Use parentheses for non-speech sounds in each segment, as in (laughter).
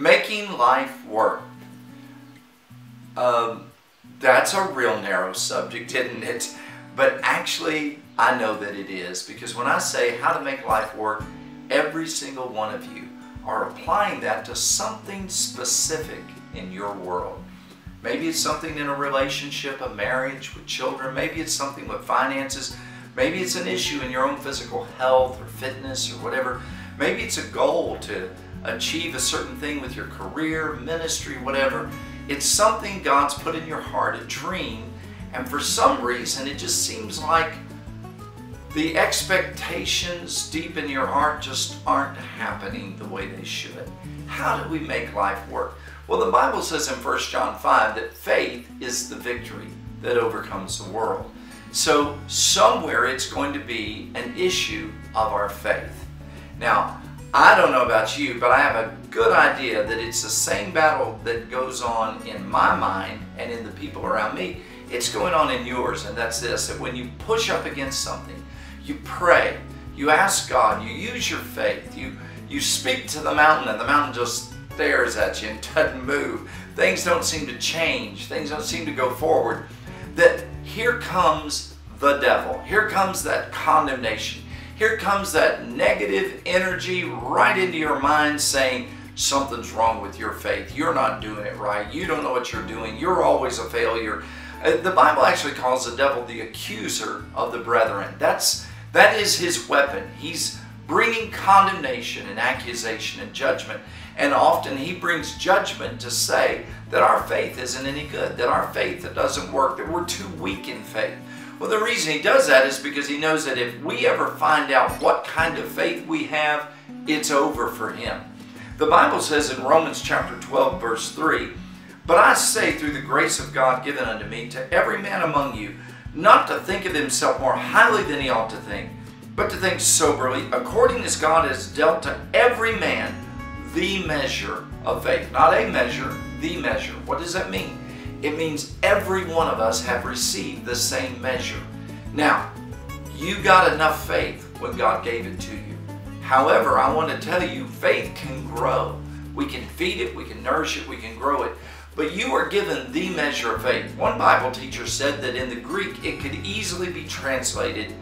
Making life work. Um, that's a real narrow subject, isn't it? But actually, I know that it is because when I say how to make life work, every single one of you are applying that to something specific in your world. Maybe it's something in a relationship, a marriage, with children. Maybe it's something with finances. Maybe it's an issue in your own physical health or fitness or whatever. Maybe it's a goal to achieve a certain thing with your career, ministry, whatever. It's something God's put in your heart, a dream, and for some reason it just seems like the expectations deep in your heart just aren't happening the way they should. How do we make life work? Well, the Bible says in 1 John 5 that faith is the victory that overcomes the world. So somewhere it's going to be an issue of our faith. Now, I don't know about you, but I have a good idea that it's the same battle that goes on in my mind and in the people around me. It's going on in yours, and that's this, that when you push up against something, you pray, you ask God, you use your faith, you, you speak to the mountain, and the mountain just stares at you and (laughs) doesn't move. Things don't seem to change. Things don't seem to go forward. That here comes the devil. Here comes that condemnation. Here comes that negative energy right into your mind saying, something's wrong with your faith. You're not doing it right. You don't know what you're doing. You're always a failure. Uh, the Bible actually calls the devil the accuser of the brethren. That's that is his weapon. He's bringing condemnation and accusation and judgment. And often he brings judgment to say that our faith isn't any good, that our faith doesn't work, that we're too weak in faith. Well, the reason he does that is because he knows that if we ever find out what kind of faith we have, it's over for him. The Bible says in Romans chapter 12, verse 3, But I say through the grace of God given unto me to every man among you, not to think of himself more highly than he ought to think, but to think soberly, according as God has dealt to every man the measure of faith. Not a measure, the measure. What does that mean? It means every one of us have received the same measure. Now, you got enough faith when God gave it to you. However, I want to tell you, faith can grow. We can feed it, we can nourish it, we can grow it. But you are given the measure of faith. One Bible teacher said that in the Greek it could easily be translated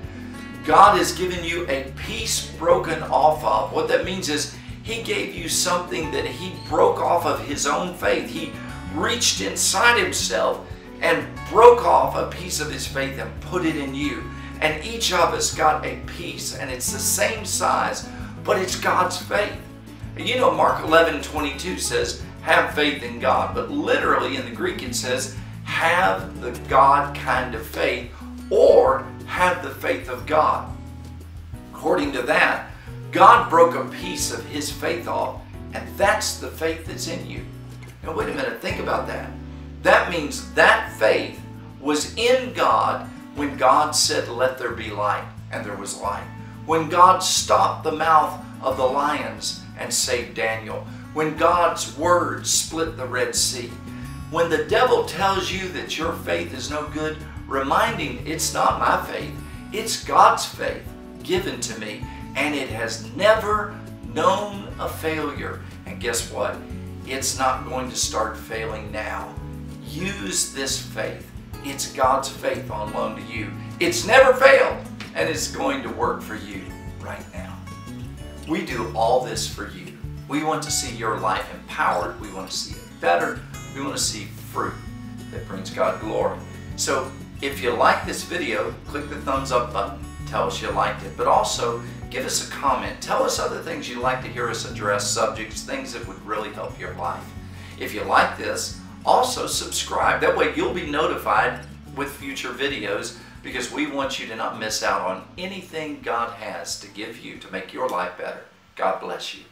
God has given you a piece broken off of. What that means is He gave you something that He broke off of His own faith. He reached inside himself and broke off a piece of his faith and put it in you. And each of us got a piece, and it's the same size, but it's God's faith. You know, Mark 11 22 says, have faith in God. But literally in the Greek it says, have the God kind of faith or have the faith of God. According to that, God broke a piece of his faith off, and that's the faith that's in you. Now, wait a minute, think about that. That means that faith was in God when God said, Let there be light, and there was light. When God stopped the mouth of the lions and saved Daniel. When God's word split the Red Sea. When the devil tells you that your faith is no good, reminding it's not my faith, it's God's faith given to me, and it has never known a failure. And guess what? It's not going to start failing now. Use this faith. It's God's faith on loan to you. It's never failed, and it's going to work for you right now. We do all this for you. We want to see your life empowered. We want to see it better. We want to see fruit that brings God glory. So if you like this video, click the thumbs up button. Tell us you liked it. But also, give us a comment. Tell us other things you'd like to hear us address, subjects, things that would really help your life. If you like this, also subscribe. That way you'll be notified with future videos because we want you to not miss out on anything God has to give you to make your life better. God bless you.